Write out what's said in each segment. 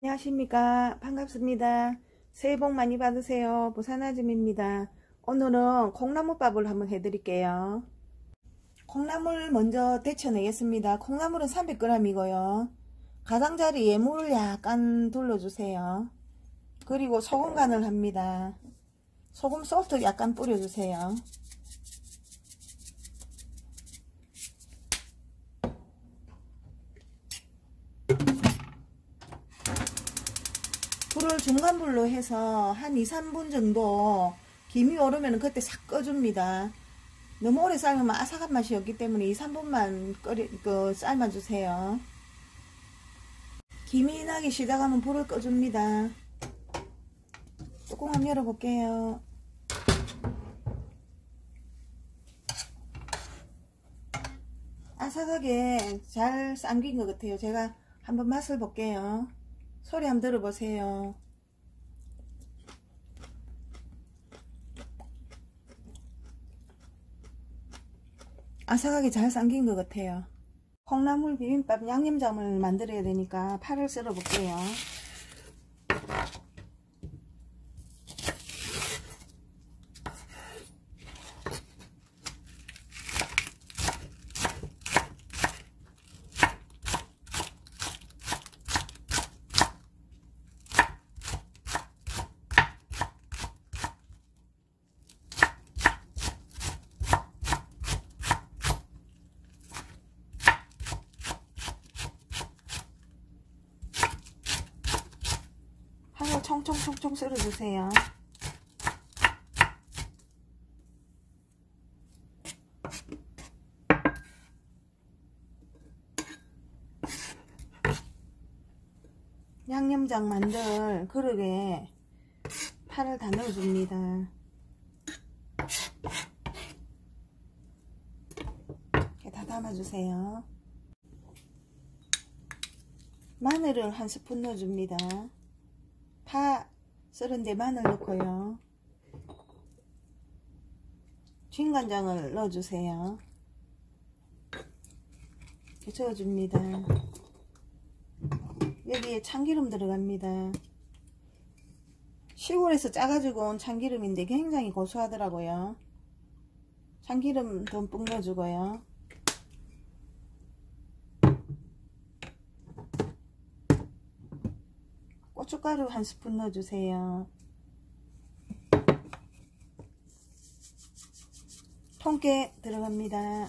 안녕하십니까. 반갑습니다. 새해 복 많이 받으세요. 부산아줌입니다. 오늘은 콩나물밥을 한번 해드릴게요. 콩나물 먼저 데쳐내겠습니다. 콩나물은 300g이고요. 가장자리에 물을 약간 둘러주세요. 그리고 소금 간을 합니다. 소금 소스 약간 뿌려주세요 불을 중간불로 해서 한 2, 3분 정도 김이 오르면 그때 싹 꺼줍니다. 너무 오래 삶으면 아삭한 맛이 없기 때문에 2, 3분만 끓이, 그, 삶아주세요. 김이 나기 시작하면 불을 꺼줍니다. 뚜껑 한번 열어볼게요. 아삭하게 잘 삶긴 것 같아요. 제가 한번 맛을 볼게요. 소리 한번 들어보세요. 아삭하게 잘 삶긴 것 같아요. 콩나물 비빔밥 양념장을 만들어야 되니까 파를 썰어 볼게요. 총총총총 썰어주세요. 양념장 만들 그릇에 파를 다 넣어줍니다. 이렇게 다 담아주세요. 마늘을 한 스푼 넣어줍니다. 파 썰은 데 마늘 넣고요. 진간장을 넣어주세요. 저어줍니다. 여기에 참기름 들어갑니다. 시골에서 짜가지고 온 참기름인데 굉장히 고소하더라고요. 참기름 듬뿍 넣어주고요. 고춧가루 한 스푼 넣어주세요. 통깨 들어갑니다.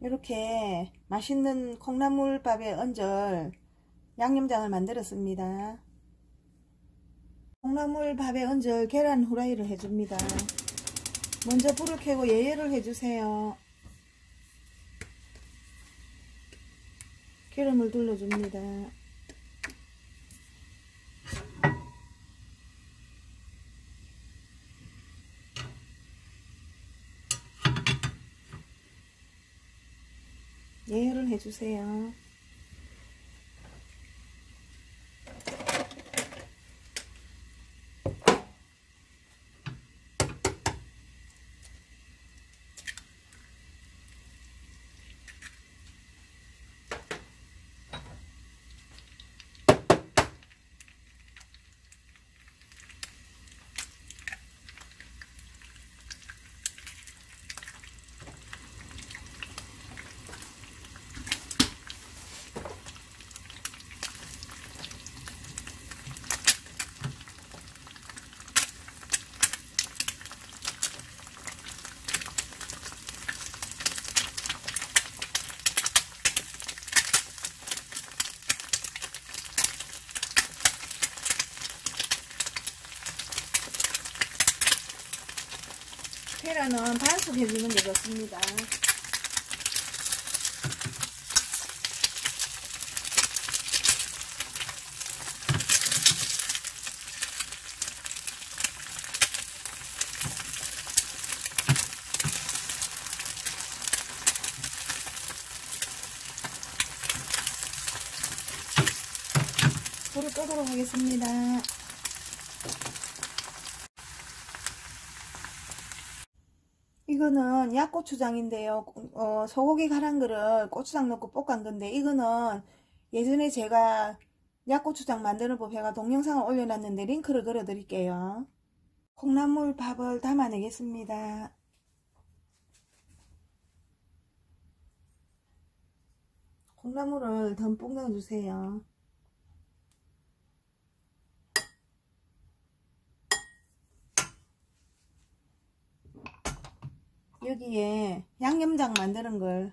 이렇게 맛있는 콩나물밥에 얹을 양념장을 만들었습니다. 콩나물 밥에 얹을 계란 후라이를 해줍니다. 먼저 불을 켜고 예열을 해주세요. 기름을 둘러줍니다. 예열을 해주세요. 계란은 반숙해주는 게 좋습니다. 불을 끄도록 하겠습니다. 이거는 약고추장인데요. 어, 소고기 가란 거를 고추장 넣고 볶은 건데 이거는 예전에 제가 약고추장 만드는 법 제가 동영상을 올려놨는데 링크를 걸어 드릴게요. 콩나물 밥을 담아내겠습니다. 콩나물을 듬뿍 넣어주세요. 여기에 양념장 만드는 걸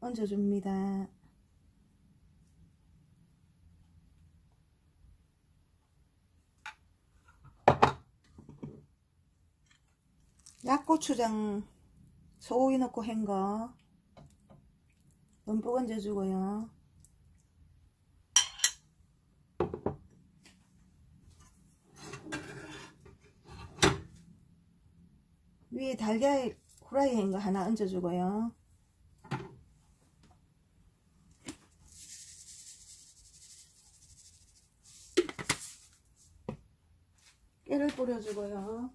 얹어줍니다. 약고추장 소고기 넣고 한 거 듬뿍 얹어주고요. 위에 달걀 후라이 한거 하나 얹어주고요. 깨를 뿌려주고요.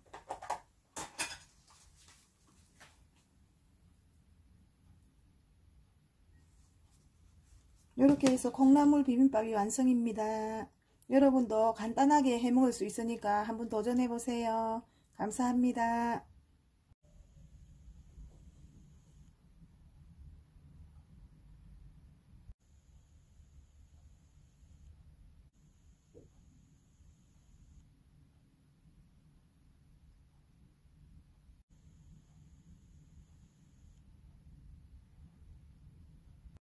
이렇게 해서 콩나물 비빔밥이 완성입니다. 여러분도 간단하게 해먹을 수 있으니까 한번 도전해보세요. 감사합니다.